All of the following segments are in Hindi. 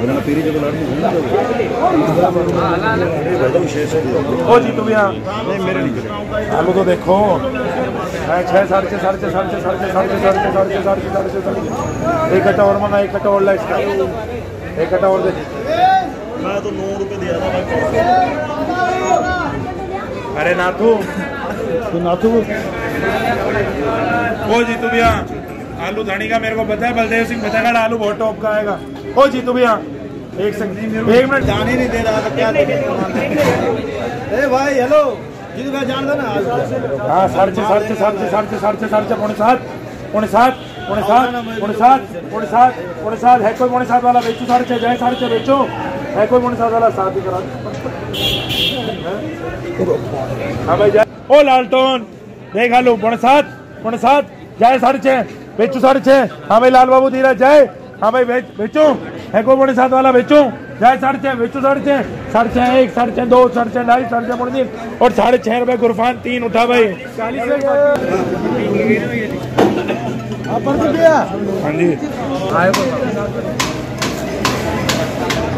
बिना पीरी लड़ने ओ जी यहाँ नहीं मेरे नहीं करे तो देखो एक और मना एक और का एक और मैं तो नौ दिया था अरे नाथू तू नाथू ओ जी तुम यहाँ आलू धनी का मेरे को पता है बलदेव सिंह बताएगा आलू बहुत टॉप का आएगा। ओ जी तुम यहाँ एक सेकंड एक मिनट जान ही नहीं दे रहा था क्या ए भाई हेलो जितू का जान दो ना। हाँ साढ़े साढ़े साढ़े साढ़े साढ़े साढ़े पौने सात पौने सात पौने सात पौने सात पौने सात पौने सात। है कोई पौने सात वाला बेचो? साढ़े छः जाए साढ़े छः बेचो। है कोई पौने सात वाला? सात ही करा। हाँ भाई जाए ओ लालटोन देख आलू पौने सात पौने सात जाए साढ़े छः बेचो साढ़े छः हाँ भाई लाल बाबू धीरज जाए हाँ भाई बेच बेचो है कोई पौने सात वाला बेचो जाए साढ़े छः बेचो साढ़े छः साढ़े छः एक साढ़े छः दो साढ़े छः ढाई साढ़े छः पौने तीन। और साढ़े छः रुपए गुरफान तीन उठा भाई। हाँ? जी।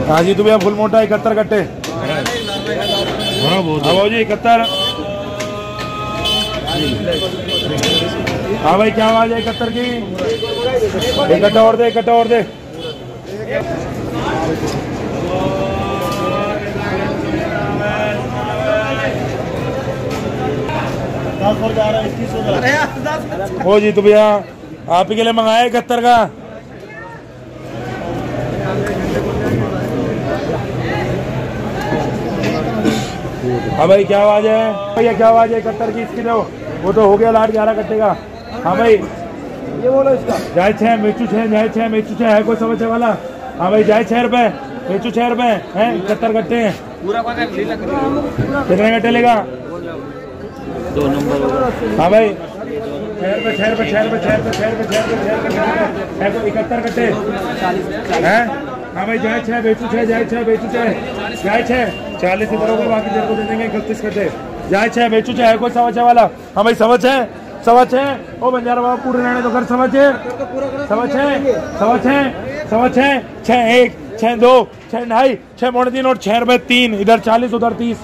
हाँ जी तो भैया फुल मोटा इकहत्तर कट्टे। हाँ भाऊ जी इकहत्तर। हाँ भाई, क्या आवाज़ है इकहत्तर की? कट्टा और दे कट्टा और दे। है जा तो भैया, आप ही के लिए मंगाया इकहत्तर का? हाँ भाई, क्या आवाज़ है? भैया, क्या आवाज़ है इकहत्तर की? इसकी दो वो तो हो गया लाट ग्यारह कट्टे का। हाँ भाई ये बोलो इसका जाए छह मेचू छह जाए छह मेचू छह है कोई समझे वाला हाँ भाई जाए छह रुपए मेचू छह रुपए है इकहत्तर कट्टे हैं कितने कट्टे लेगा दो नंबर हाँ भाई इकहत्तर कट्टे हैं हाँ भाई जाए छह बेचू छह जाए छह बेचू छह जाए छह चालीस इधर होगा बाकी देर को दे देंगे इकतीस कट्टे जाए छह बेचू छह है कोई है वाला हाँ भाई समझ है सवा छः ओ बंजारा बाबा, पूरे रहने दो घर, सवा छः सवा छः सवा छः सवा छः छः एक छः दो छः ढाई छः पौने तीन और छः रुपए तीन। इधर चालीस, उधर तीस।